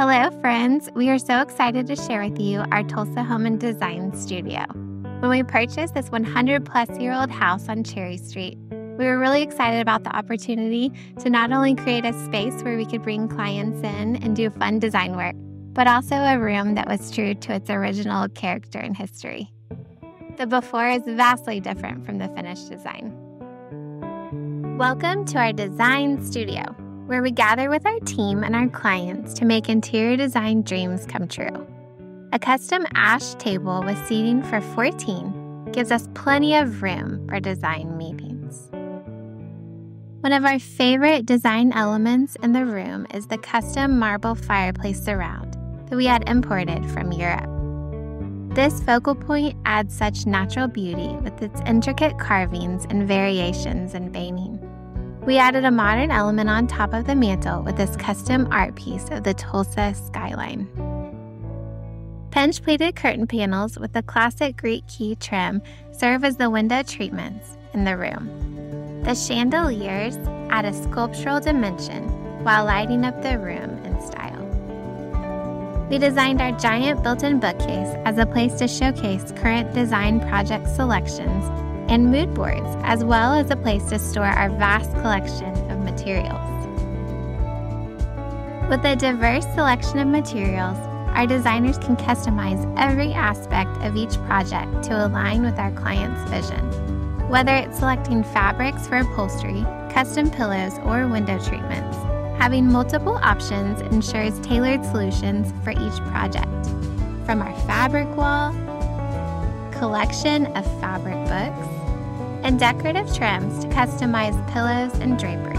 Hello, friends. We are so excited to share with you our Tulsa Home and Design Studio. When we purchased this 100 plus year old house on Cherry Street, we were really excited about the opportunity to not only create a space where we could bring clients in and do fun design work, but also a room that was true to its original character and history. The before is vastly different from the finished design. Welcome to our design studio where we gather with our team and our clients to make interior design dreams come true. A custom ash table with seating for 14 gives us plenty of room for design meetings. One of our favorite design elements in the room is the custom marble fireplace surround that we had imported from Europe. This focal point adds such natural beauty with its intricate carvings and variations in veining. We added a modern element on top of the mantle with this custom art piece of the Tulsa skyline. Pinch pleated curtain panels with the classic Greek key trim serve as the window treatments in the room. The chandeliers add a sculptural dimension while lighting up the room in style. We designed our giant built in bookcase as a place to showcase current design project selections and mood boards, as well as a place to store our vast collection of materials. With a diverse selection of materials, our designers can customize every aspect of each project to align with our client's vision. Whether it's selecting fabrics for upholstery, custom pillows, or window treatments, having multiple options ensures tailored solutions for each project. From our fabric wall, collection of fabric books, and decorative trims to customize pillows and drapery,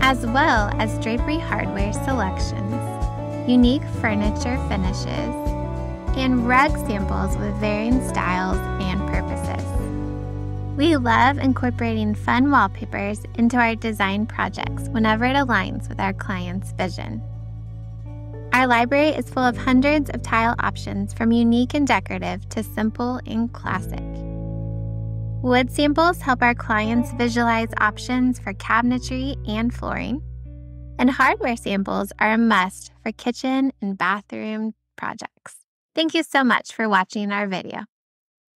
as well as drapery hardware selections, unique furniture finishes, and rug samples with varying styles and purposes. We love incorporating fun wallpapers into our design projects whenever it aligns with our client's vision. Our library is full of hundreds of tile options from unique and decorative to simple and classic. Wood samples help our clients visualize options for cabinetry and flooring. And hardware samples are a must for kitchen and bathroom projects. Thank you so much for watching our video.